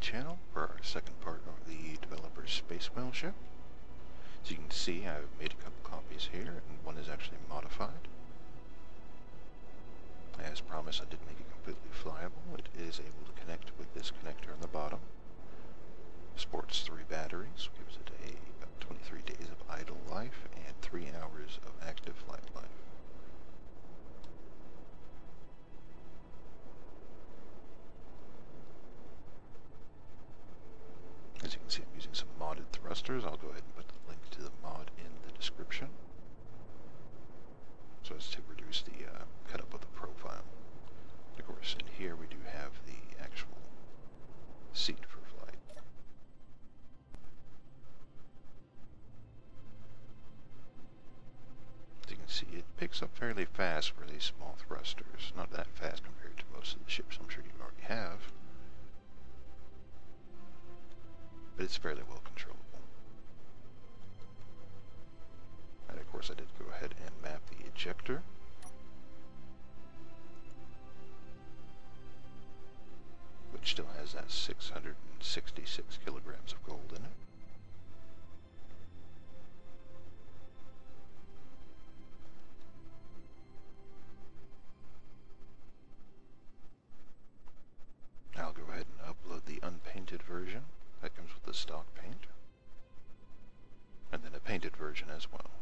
channel for our second part of the developer's Space Whale ship. As you can see, I've made a couple copies here, and one is actually modified. As promised, I did make it completely flyable. It is able to connect with this connector on the bottom. Sports three batteries, gives it a about 23 days of idle life and three hours of active flight life. As you can see, I'm using some I'll go ahead and put the link to the mod in the description. So as to reduce the uh, cut up of the profile. Of course, in here we do have the actual seat for flight. As you can see, it picks up fairly fast for these small thrusters. Not that fast compared to most of the ships I'm sure you already have. But it's fairly well controllable. Course I did go ahead and map the ejector. Which still has that 666 kilograms of gold in it. I'll go ahead and upload the unpainted version that comes with the stock paint. And then a painted version as well.